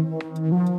Música